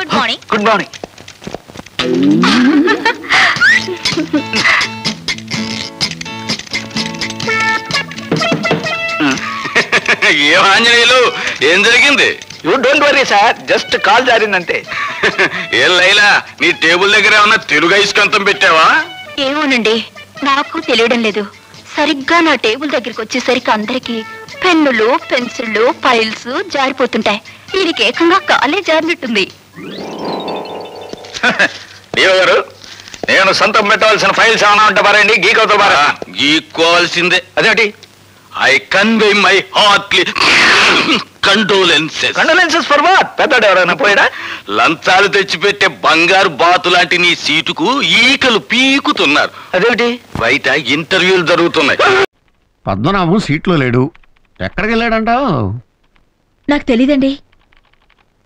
Good morning good morning ఏం ఆంజనేయులు? ఏం జరిగింది? You don't worry sir just call జారిందంతే. ఏం లైలా? నీ టేబుల్ దగ్గర ఏమన్నా తెలుగు ఐస్కంతం పెట్టావా? ఏమోనండి నాకు తెలియడం లేదు. సరిగ్గా నా టేబుల్ దగ్గరికి వచ్చేసరికి అందరికి పెన్నులు పెన్సిళ్ళు ఫైల్స్ జారిపోతుంటాయి. దీనికి ఏకంగా కాలే జారినట్టుంది. గారు నేను సొంతం పెట్టవలసిన ఫైల్స్ ఏమైనా ఉంటే పారండి గీకవుతా పారా. గీక్కోవాల్సిందే. అదేంటి I convey my heartly condolences condolences for what పెద్దడు ఎవరైనా పోయాడా? లంచాలు తెచ్చిపెట్టే బంగారు బాతు లాంటి నీ సీటుకు ఈకలు పీకుతున్నారు. అదేంటి బయట ఇంటర్వ్యూలు జరుగుతున్నాయి. పద్మనాభం సీట్లో లేడు. ఎక్కడికి వెళ్ళాడంటావు? నాకు తెలీదండి.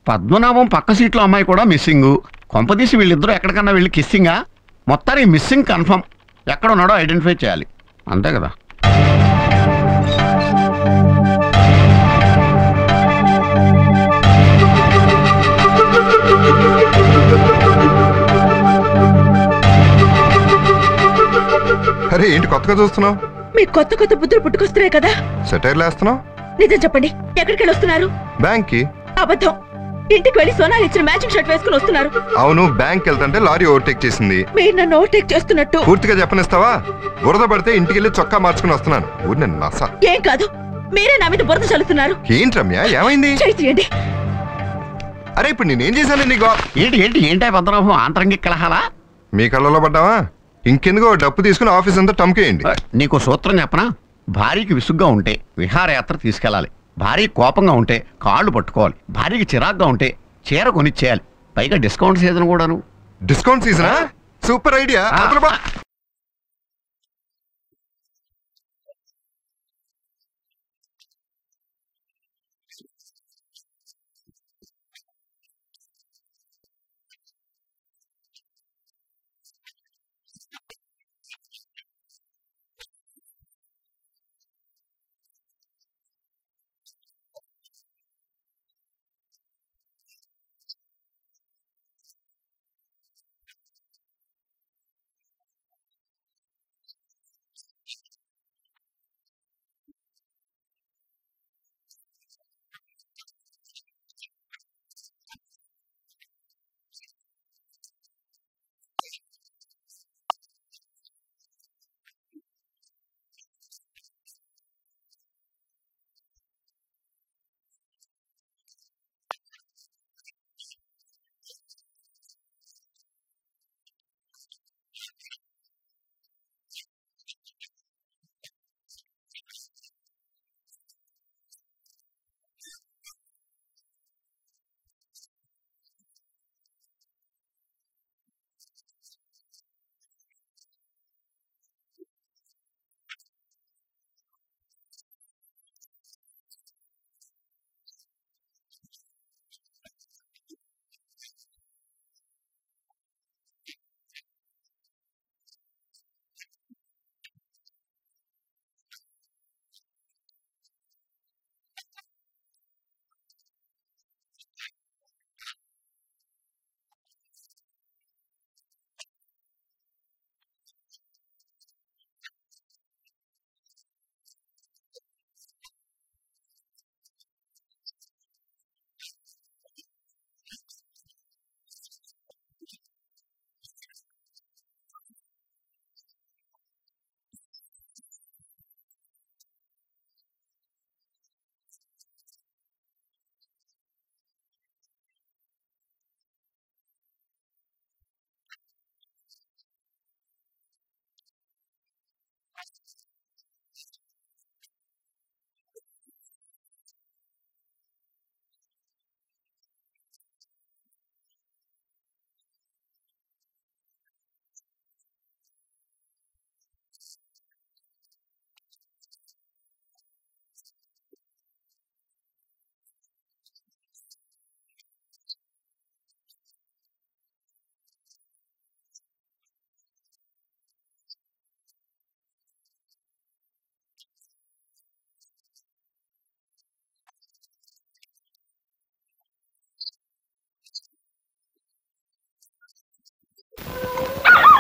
పద్మనాభం పక్క సీట్లో అమ్మాయి కూడా మిస్సింగ్. కొంపదీసి వీళ్ళిద్దరూ ఎక్కడికన్నా వెళ్ళి కిస్సింగా మొత్తానికి మిస్సింగ్ కన్ఫర్మ్ ఎక్కడ ఉన్నాడో ఐడెంటిఫై చేయాలి. అంతే కదా? అరే ఏంటి కొత్తగా చూస్తున్నావు? మీకు కొత్త కొత్త బుద్ధులు పుట్టుకొస్తున్నాయి కదా. సెటైర్లు వేస్తున్నావు నిజం చెప్పండి ఎక్కడికి వెళ్ళి వస్తున్నారు? బ్యాంక్కి అబద్ధం. ఇంటికి వెళ్ళి సోనాలు ఇచ్చిన మ్యాచింగ్ షర్ట్ వేసుకుని వస్తున్నారు. అవును బ్యాంక్ వెళ్తుంటే లారీ ఓవర్టేక్ చేసింది. మీరు నన్ను ఓవర్టేక్ చేస్తున్నట్టు. పూర్తిగా చెప్పనిస్తావా? బురద పడితే ఇంటికి వెళ్ళి చొక్కా మార్చుకుని వస్తున్నాను. ఊరిని నస. ఏం కాదు మీరే నా మీద బురద చల్లుతున్నారు. ఏంటి రమ్య ఏమైంది? చేయి తీయండి అరే ఇప్పుడు నేనేం చేశాను నీకు? ఏంటి ఏంటి ఏంటి పద్మనాభం ఆంతరంగిక కలహాలా? మీ కళ్ళలో పడ్డావా? ఇంకెందుకో డప్పు తీసుకుని ఆఫీస్ అంతా టమ్కేయండి. నీకు సూత్రం చెప్పనా? భార్యకి విసుగ్గా ఉంటే విహారయాత్ర తీసుకెళ్ళాలి. భార్య కోపంగా ఉంటే కాళ్ళు పట్టుకోవాలి. భార్యకి చిరాగ్గా ఉంటే చీర కొనిచ్చేయాలి. పైగా డిస్కౌంట్ సీజన్ కూడాను. డిస్కౌంట్ సీజనా? Super idea.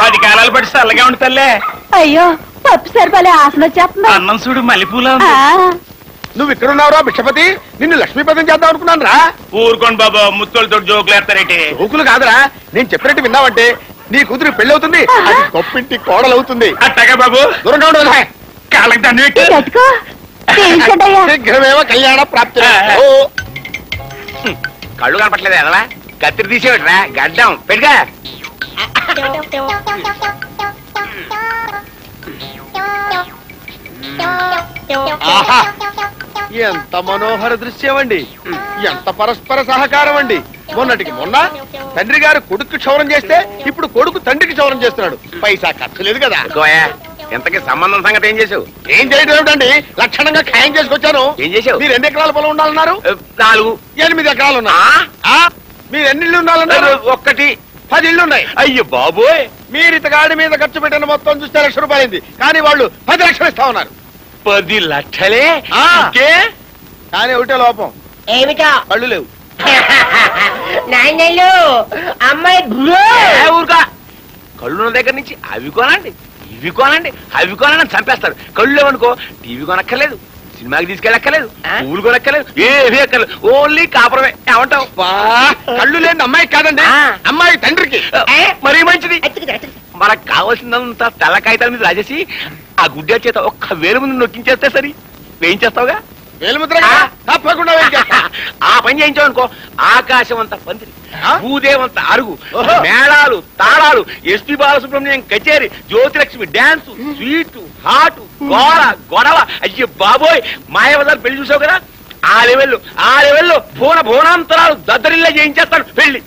పది కాలాలు పడి చల్లగా ఉండి తల్లే. అయ్యో పప్పు సరిపోలే ఆసన వచ్చేస్తుంది అన్నం చూడు మల్లెపూల నువ్వు ఇక్కడ ఉన్నావురా భిక్షపతి. నిన్ను లక్ష్మీపదం చేద్దాం అనుకున్నాను రా ఊరుకోండి బాబా ముత్తులతో జోకులు వేస్తారేంటి ఊకులు కాదురా నేను చెప్పినట్టు విన్నావంటే నీ కూతురు పెళ్ళి అవుతుంది అది గొప్పింటి కోడలు అవుతుంది. అట్టగా బాబు. దూరంగా ఉండదు కాళ్ళకి దండ ఇది పెట్టి ఎత్తుకో తీర్చండయ్యా శీఘ్రమేమో కళ్యాణ ప్రాప్తి. కళ్ళు కనపట్లేదు ఎదవా కత్తిరి తీసేవిట్రా గడ్డం పెట్టుగా ఆహా! ఎంత మనోహర దృశ్యం అండి ఎంత పరస్పర సహకారం అండి మొన్నటికి మొన్న తండ్రి గారు కొడుకు క్షౌరం చేస్తే ఇప్పుడు కొడుకు తండ్రికి క్షౌరం చేస్తున్నాడు. పైసా ఖర్చు లేదు కదా. ఇంతకీ సంబంధం సంగతి ఏం చేసావు ఏం చేయడం ఏమిటండి? లక్షణంగా ఖాయం చేసుకొచ్చాను. ఏం చేసావు మీరు ఎన్ని ఎకరాల పొలం ఉండాలన్నారు? నాలుగు. ఎనిమిది ఎకరాలు ఉన్నా ఆ? మీరు ఎన్ని ఇళ్ళు ఉండాలన్నారు? ఒక్కటి. పది ఇళ్ళు ఉన్నాయి. అయ్యో బాబోయ్! మీరు ఇతగాడి మీద ఖర్చు పెట్టిన మొత్తం చూస్తే లక్ష రూపాయలైంది. కానీ వాళ్ళు పది లక్షలు ఇస్తా ఉన్నారు. పది లక్షలే. ఇంకే? కానీ ఒకటే లోపం. ఏమిటా? కళ్ళు లేవు. నాయనలు అమ్మాయి ఏ ఊరుకా? కళ్ళున్న దగ్గర నుంచి అవి కొనండి ఇవి కొనండి అవి కొనండి చంపేస్తారు. కళ్ళు లేవనుకో టీవీ కొనక్కర్లేదు సినిమాకి తీసుకెళ్ళక్కర్లేదు పువ్వులు కొనక్కర్లేదు ఏవి అక్కర్లేదు. ఓన్లీ కాపురమే. ఏమంటావు? వా, కళ్ళు లేని అమ్మాయి కాదండి. ఆ. అమ్మాయి తండ్రికి. ఏ, మరీ మంచిది. మనకు కావాల్సినంత తెల్ల కాగితాల మీద రాసేసి ఆ గుడ్డ చేత ఒక్క వేలు ముందు నొక్కించేస్తే సరి? వేయించేస్తావుగా? వేలుముద్ర? తప్పకుండా వేయించేస్తా. ఆ పని చేయించావు అనుకో ఆకాశం అంత పందిరి? భూదేవంత అరుగు ఓహో. మేళాలు తాళాలు ఎస్పి బాలసుబ్రహ్మణ్యం కచేరి జ్యోతిలక్ష్మి డాన్స్ స్వీట్ హాట్ గోడ గొడవ. అయ్యో బాబోయ్ మాయవదారు పెళ్ళి చూసావు కదా? ఆ లెవెల్లో ఆ లెవెల్లో భువన భువనాంతరాలు దద్దరిల్లా చేయించేస్తాడు పెళ్ళి.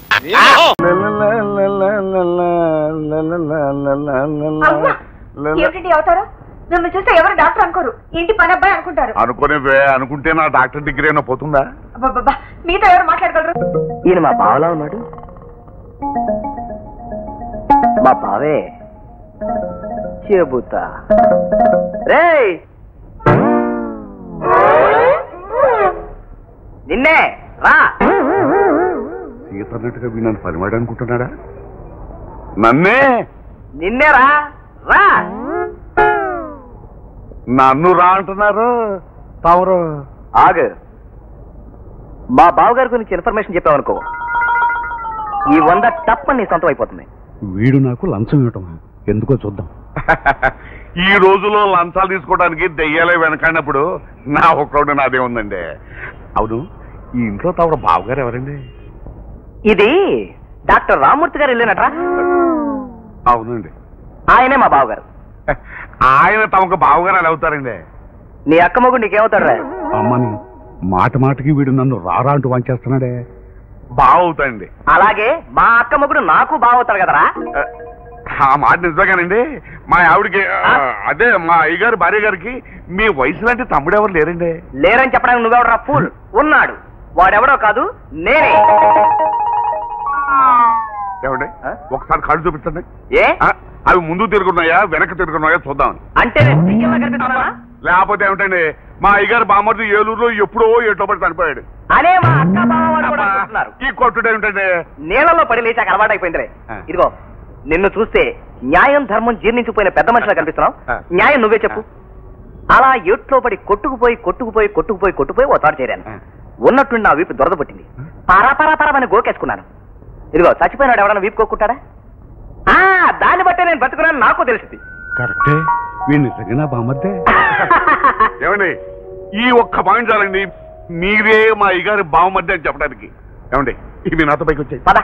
అవుతారు మిమ్మల్ని చూస్తే ఎవరు డాక్టర్ అనుకోరు ఇంటి పని అబ్బాయి అనుకుంటారు అనుకునే అనుకుంటే నా డాక్టర్ డిగ్రీ అయినా పోతుందా మీతో ఎవరు మాట్లాడగలరు ఈయన మా బావలా ఉన్నాడు మా బావే చెబుతా రే నిన్నే రా సీతన్నట్టుగా వీళ్ళని పరిమాడు అనుకుంటున్నాడా నన్నే? నిన్నే రా. రా నన్ను రా అంటున్నారు. తమరు ఆగు. మా బావగారి గురించి ఇన్ఫర్మేషన్ చెప్పావనుకో. ఈ వంద టప్ నీ సొంతం అయిపోతుంది. వీడు నాకు లంచం ఇవ్వటం ఎందుకో చూద్దాం. ఈ రోజులో లంచాలు తీసుకోవడానికి దెయ్యాలే వెనకాడినప్పుడు నా ఒక్కడు నాదే ఉందండి. అవును. ఈ ఇంట్లో తమరు బావగారు ఎవరండి? ఇది డాక్టర్ రామూర్తి గారు వెళ్ళినట్రా. అవునండి ఆయనే మా బావగారు. ఆయన తమకు బావగారు ఎలా అవుతారండి? నీ అక్క మొగుడు నీకేమవుతాడు రా అమ్మని మాట మాటకి వీడు నన్ను రారా అంటూ వాంచేస్తున్నాడే. బావ అవుతాయండి అలాగే మా అక్క మొగుడు నాకు బావవుతాడు కదరా? ఆ మాట నిజమేగానండి మా ఆవిడకి ఆ, అదే మా అయ్యగారు భార్య గారికి మీ వయసు లాంటి తమ్ముడు ఎవరు లేరండి? లేరని చెప్పడానికి నువ్వెవడరా ఫూల్? ఉన్నాడు. వాడెవడో కాదు నేనే. ఏమండి? ఒకసారి కళ్ళు చూపించండి. ఏ? అవి ముందు తిరుగున్నాయా వెనక తిరుగున్నాయా చూద్దాం. అంటే? లేకపోతే ఏమిటండి మా అయ్యగారు బామ్మర్ది ఏలూరులో ఎప్పుడో ఏటో పడి చనిపోయాడు. అనే మా అక్క బావ ఈ కొట్టుడు ఏమిటండి? నీళ్ళలో పడి లేచాక ఆ. ఇదిగో నిన్ను చూస్తే న్యాయం ధర్మం జీర్ణించిపోయిన పెద్ద మనిషిలా కనిపిస్తున్నావు. న్యాయం నువ్వే చెప్పు. అలా ఎట్లో పడి కొట్టుకుపోయి కొట్టుకుపోయి కొట్టుకుపోయి కొట్టుకుపోయి ఓ తాడు చేరాను. ఉన్నట్టుండి నా వీపు దొరద పట్టింది. పారా పారా పారామని గోకేసుకున్నాను. ఇదిగో చచ్చిపోయినాడు ఎవడన్నా వీపు కొట్టుకుంటాడా ఆ దాన్ని బట్టే నేను బతుకున్నాను నాకు తెలిసింది. కరెక్టే. వీడు నిజంగా బామ్మద్దే. ఏమండి ఈ ఒక్క పాయింట్ చాలండి. మీరే మా అయ్యగారి బావమర్ది అని చెప్పడానికి. ఏమండి ఇవి నాతో పైకి వచ్చాయి. పద.